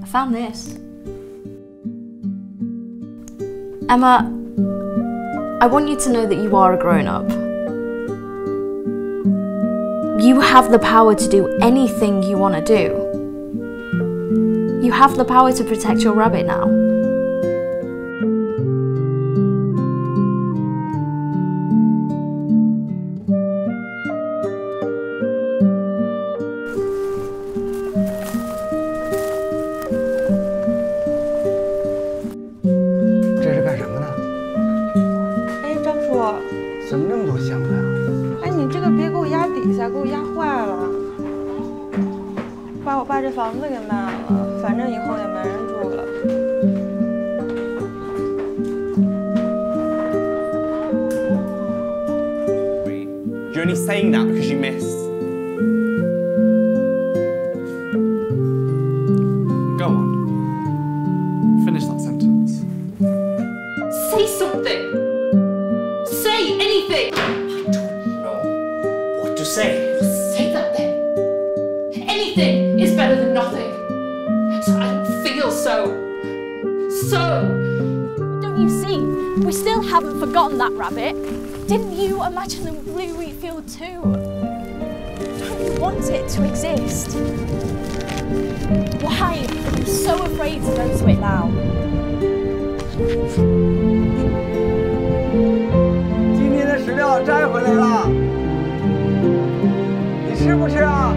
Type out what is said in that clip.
I found this. Emma, I want you to know that you are a grown up. You have the power to do anything you want to do. You have the power to protect your rabbit now. 怎么那么多箱子啊？哎，你这个别给我压底下，给我压坏了。把我爸这房子给卖了，反正以后也没人住了。你，你 only saying that because you miss. Go on. Finish that sentence. Say something. Say anything! I don't know what to say. Say that then. Anything is better than nothing. So I don't feel so. So. Don't you see? We still haven't forgotten that rabbit. Didn't you imagine the blue wheat field too? Don't you want it to exist? Why are you so afraid to go to it now? 回来了。你吃不吃啊？